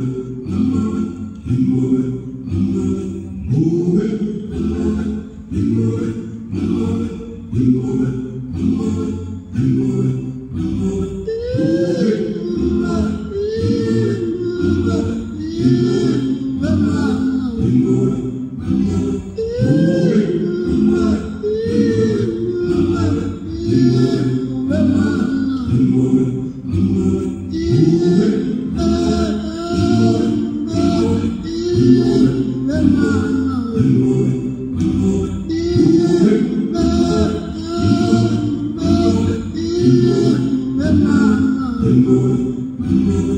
Amen. Thank you.